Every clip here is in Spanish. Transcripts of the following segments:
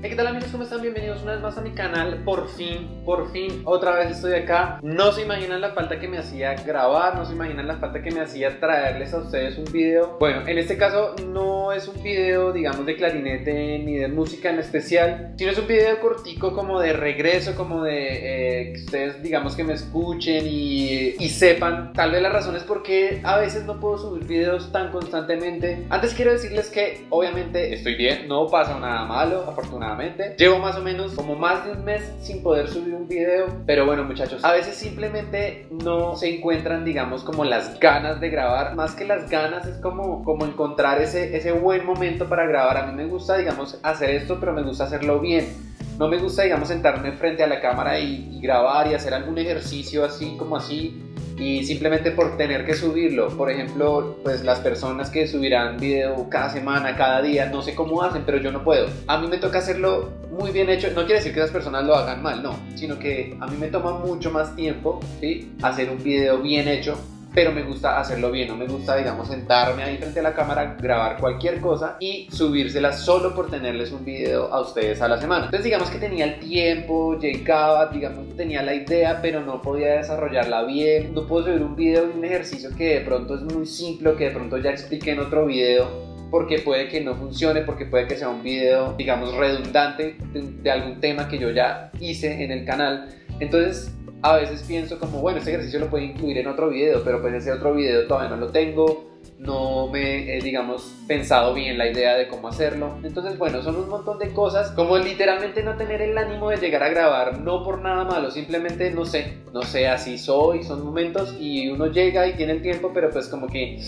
Hey, ¿qué tal amigos? ¿Cómo están? Bienvenidos una vez más a mi canal. Por fin, por fin, otra vez estoy acá. No se imaginan la falta que me hacía grabar, no se imaginan la falta que me hacía traerles a ustedes un video. Bueno, en este caso no es un video, digamos, de clarinete ni de música en especial, sino es un video cortico como de regreso, como de eh, que ustedes, digamos, que me escuchen y, y sepan tal vez las razones por qué a veces no puedo subir videos tan constantemente. Antes quiero decirles que obviamente estoy bien, no pasa nada malo, afortunadamente Llevo más o menos como más de un mes sin poder subir un video, pero bueno muchachos, a veces simplemente no se encuentran digamos como las ganas de grabar, más que las ganas es como, como encontrar ese, ese buen momento para grabar. A mí me gusta digamos hacer esto, pero me gusta hacerlo bien. No me gusta, digamos, sentarme frente a la cámara y, y, grabar y hacer algún ejercicio así como así y simplemente por tener que subirlo. Por ejemplo, pues las personas que subirán video cada semana, cada día, no sé cómo hacen, pero yo no puedo. A mí me toca hacerlo muy bien hecho. No quiere decir que esas personas lo hagan mal, no, sino que a mí me toma mucho más tiempo, ¿sí? Hacer un video bien hecho pero me gusta hacerlo bien, no me gusta, digamos, sentarme ahí frente a la cámara, grabar cualquier cosa y subírsela solo por tenerles un video a ustedes a la semana. Entonces, digamos que tenía el tiempo, llegaba, digamos, tenía la idea, pero no podía desarrollarla bien. No puedo subir un video de un ejercicio que de pronto es muy simple, que de pronto ya expliqué en otro video porque puede que no funcione, porque puede que sea un video, digamos, redundante de, de, algún tema que yo ya hice en el canal. Entonces, a veces pienso como, bueno, este ejercicio lo puedo incluir en otro video, pero pues ese otro video todavía no lo tengo, no me he, digamos, pensado bien la idea de cómo hacerlo. Entonces, bueno, son un montón de cosas, como literalmente no tener el ánimo de llegar a grabar, no por nada malo, simplemente no sé, no sé, así soy, son momentos y uno llega y tiene el tiempo, pero pues como que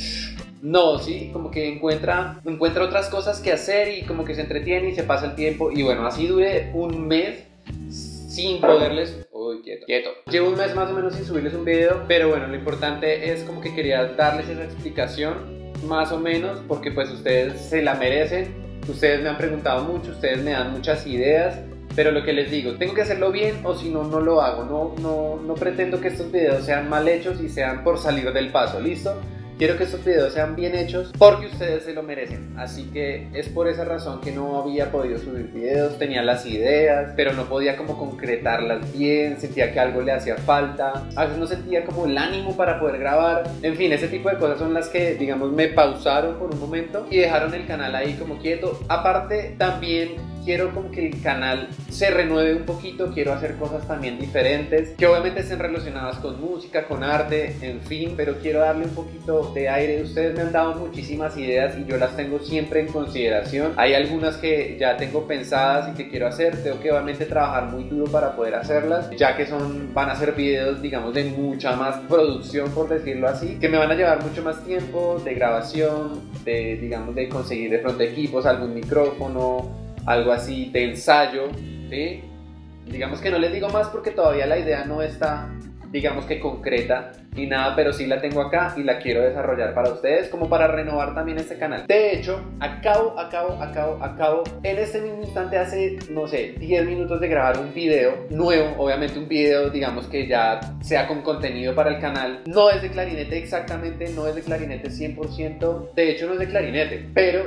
no, sí, como que encuentra, encuentra otras cosas que hacer y como que se entretiene y se pasa el tiempo. Y bueno, así dure un mes sin poderles... Quieto, quieto. Llevo un mes más o menos sin subirles un video, pero bueno, lo importante es como que quería darles esa explicación, más o menos, porque pues ustedes se la merecen. Ustedes me han preguntado mucho, ustedes me dan muchas ideas, pero lo que les digo, tengo que hacerlo bien o si no, no lo hago. No, no, no pretendo que estos videos sean mal hechos y sean por salir del paso, ¿listo? Quiero que estos videos sean bien hechos porque ustedes se lo merecen. Así que es por esa razón que no había podido subir videos, tenía las ideas, pero no podía como concretarlas bien, sentía que algo le hacía falta, a veces no sentía como el ánimo para poder grabar. En fin, ese tipo de cosas son las que, digamos, me pausaron por un momento y dejaron el canal ahí como quieto. Aparte, también quiero como que el canal se renueve un poquito, quiero hacer cosas también diferentes, que obviamente estén relacionadas con música, con arte, en fin, pero quiero darle un poquito de aire. Ustedes me han dado muchísimas ideas y yo las tengo siempre en consideración. Hay algunas que ya tengo pensadas y que quiero hacer, tengo que obviamente trabajar muy duro para poder hacerlas, ya que son, van a ser videos, digamos, de mucha más producción, por decirlo así, que me van a llevar mucho más tiempo de grabación, de, digamos, de conseguir de pronto equipos, algún micrófono, algo así de ensayo. Digamos que no les digo más porque todavía la idea no está, digamos que concreta ni nada, pero sí la tengo acá y la quiero desarrollar para ustedes como para renovar también este canal. De hecho, acabo, acabo, acabo, acabo en este mismo instante hace, no sé, 10 minutos de grabar un video nuevo, obviamente un video, digamos que ya sea con contenido para el canal. No es de clarinete exactamente, no es de clarinete 100%, de hecho no es de clarinete, pero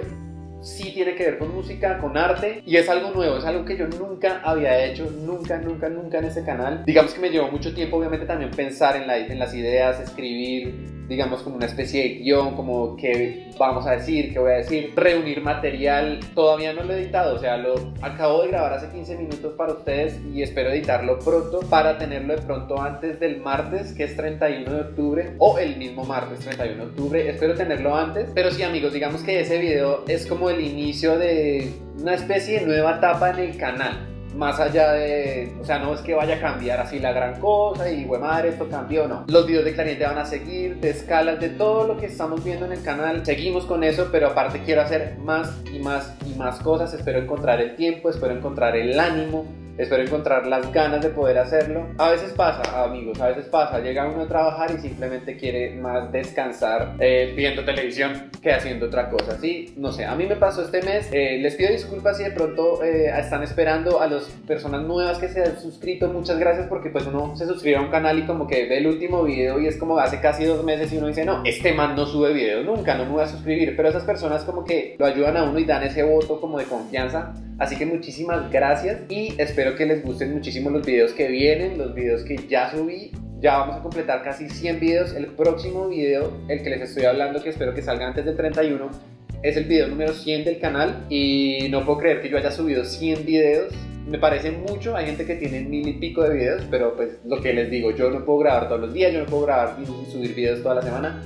sí tiene que ver con música, con arte y es algo nuevo, es algo que yo nunca había hecho, nunca, nunca, nunca en este canal. Digamos que me llevó mucho tiempo obviamente también pensar en, la, en las ideas, escribir, digamos, como una especie de guion, como qué vamos a decir, qué voy a decir, reunir material. Todavía no lo he editado, o sea, lo acabo de grabar hace 15 minutos para ustedes y espero editarlo pronto para tenerlo de pronto antes del martes, que es 31 de octubre, o el mismo martes 31 de octubre. Espero tenerlo antes. Pero sí, amigos, digamos que ese video es como el inicio de una especie de nueva etapa en el canal más allá de, o sea, no es que vaya a cambiar así la gran cosa y, güey madre, esto cambió, no. Los videos de clarinete van a seguir, de escalas, de todo lo que estamos viendo en el canal, seguimos con eso, pero aparte quiero hacer más y más y más cosas, espero encontrar el tiempo, espero encontrar el ánimo espero encontrar las ganas de poder hacerlo. A veces pasa, amigos, a veces pasa, llega uno a trabajar y simplemente quiere más descansar eh, viendo televisión que haciendo otra cosa. Sí, no sé, a mí me pasó este mes, eh, les pido disculpas si de pronto eh, están esperando a las personas nuevas que se han suscrito, muchas gracias porque pues uno se suscribe a un canal y como que ve el último video y es como hace casi dos meses y uno dice, no, este man no sube video nunca, no me voy a suscribir, pero esas personas como que lo ayudan a uno y dan ese voto como de confianza. Así que muchísimas gracias y espero que les gusten muchísimo los videos que vienen, los videos que ya subí. Ya vamos a completar casi 100 videos. El próximo video, el que les estoy hablando, que espero que salga antes del 31, es el video número 100 del canal. Y no puedo creer que yo haya subido 100 videos. Me parece mucho, hay gente que tiene mil y pico de videos, pero pues lo que les digo, yo no puedo grabar todos los días, yo no puedo grabar y subir videos toda la semana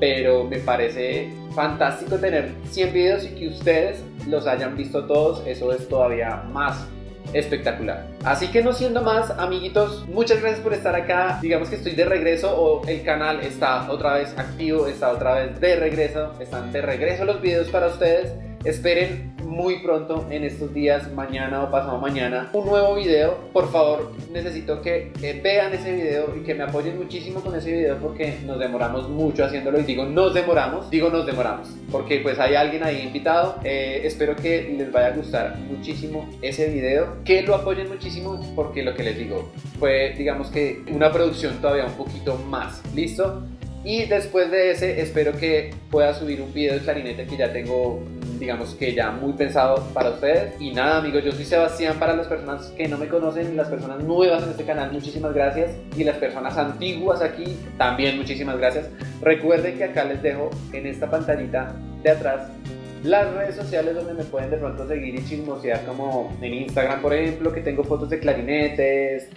pero me parece fantástico tener 100 videos y que ustedes los hayan visto todos, eso es todavía más espectacular. Así que no siendo más, amiguitos, muchas gracias por estar acá. Digamos que estoy de regreso o el canal está otra vez activo, está otra vez de regreso, están de regreso los videos para ustedes. Esperen muy pronto en estos días, mañana o pasado mañana, un nuevo video. Por favor, necesito que vean ese video y que me apoyen muchísimo con ese video porque nos demoramos mucho haciéndolo y digo nos demoramos, digo nos demoramos porque pues hay alguien ahí invitado. Eh, espero que les vaya a gustar muchísimo ese video, que lo apoyen muchísimo porque lo que les digo fue digamos que una producción todavía un poquito más. ¿Listo? Y después de ese espero que pueda subir un video de clarinete que ya tengo digamos que ya muy pensado para ustedes. Y nada amigos, yo soy Sebastián para las personas que no me conocen, las personas nuevas en este canal, muchísimas gracias. Y las personas antiguas aquí, también muchísimas gracias. Recuerden que acá les dejo en esta pantallita de atrás las redes sociales donde me pueden de pronto seguir y chismosear como en Instagram por ejemplo que tengo fotos de clarinetes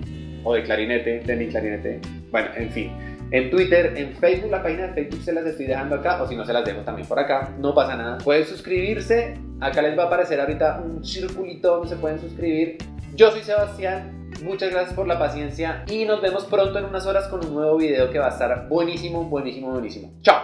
o de clarinete, de mi clarinete, bueno, en fin en Twitter, en Facebook, la página de Facebook se las estoy dejando acá, o si no se las dejo también por acá, no pasa nada. Pueden suscribirse, acá les va a aparecer ahorita un circulito donde se pueden suscribir. Yo soy Sebastián, muchas gracias por la paciencia y nos vemos pronto en unas horas con un nuevo video que va a estar buenísimo, buenísimo, buenísimo. Chao.